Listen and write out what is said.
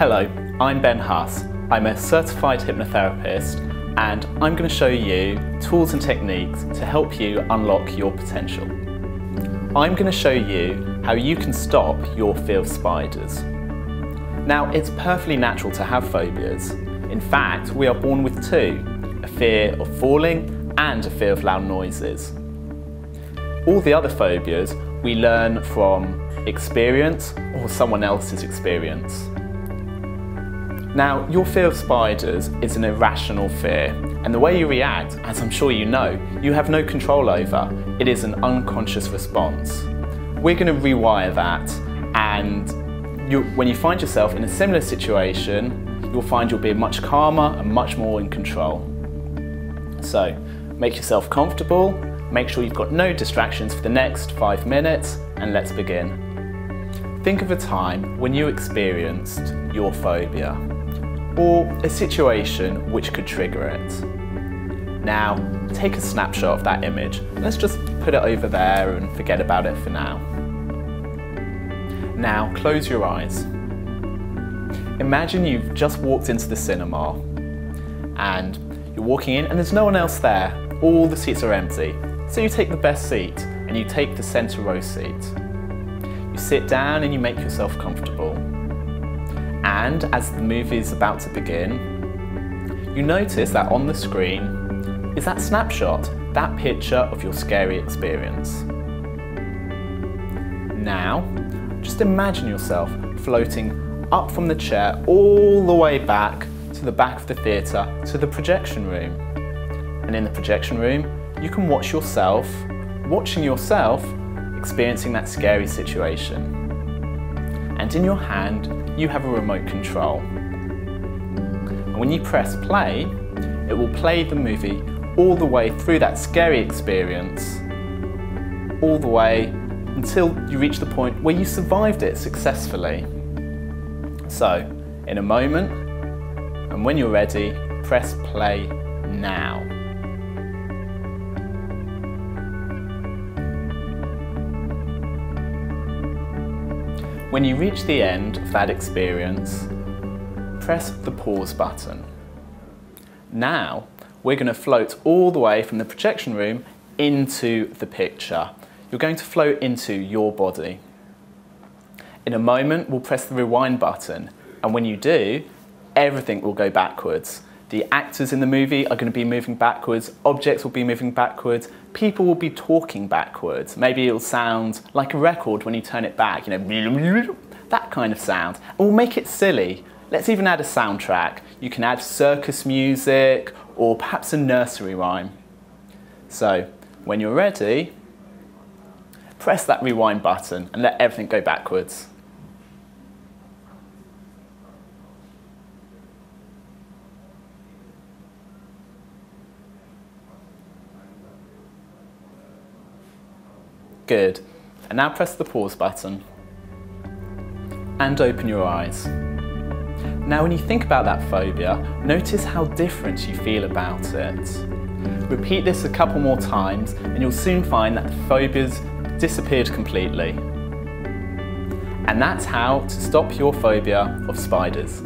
Hello, I'm Ben Huss. I'm a certified hypnotherapist and I'm going to show you tools and techniques to help you unlock your potential. I'm going to show you how you can stop your fear of spiders. Now, it's perfectly natural to have phobias. In fact, we are born with two, a fear of falling and a fear of loud noises. All the other phobias we learn from experience or someone else's experience. Now, your fear of spiders is an irrational fear, and the way you react, as I'm sure you know, you have no control over. It is an unconscious response. We're going to rewire that, and you, when you find yourself in a similar situation, you'll find you'll be much calmer and much more in control. So, make yourself comfortable, make sure you've got no distractions for the next five minutes, and let's begin. Think of a time when you experienced your phobia or a situation which could trigger it. Now, take a snapshot of that image. Let's just put it over there and forget about it for now. Now, close your eyes. Imagine you've just walked into the cinema and you're walking in and there's no one else there. All the seats are empty. So you take the best seat and you take the centre row seat. You sit down and you make yourself comfortable. And as the movie is about to begin, you notice that on the screen is that snapshot, that picture of your scary experience. Now, just imagine yourself floating up from the chair all the way back to the back of the theatre to the projection room. And in the projection room, you can watch yourself, watching yourself, experiencing that scary situation. And in your hand, you have a remote control. And when you press play, it will play the movie all the way through that scary experience, all the way until you reach the point where you survived it successfully. So, in a moment, and when you're ready, press play now. When you reach the end of that experience, press the pause button. Now, we're going to float all the way from the projection room into the picture. You're going to float into your body. In a moment, we'll press the rewind button, and when you do, everything will go backwards. The actors in the movie are going to be moving backwards, objects will be moving backwards, people will be talking backwards. Maybe it'll sound like a record when you turn it back, you know, that kind of sound. And we'll make it silly. Let's even add a soundtrack. You can add circus music or perhaps a nursery rhyme. So, when you're ready, press that rewind button and let everything go backwards. Good. And now press the pause button. And open your eyes. Now when you think about that phobia, notice how different you feel about it. Repeat this a couple more times and you'll soon find that the phobia's disappeared completely. And that's how to stop your phobia of spiders.